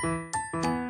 した。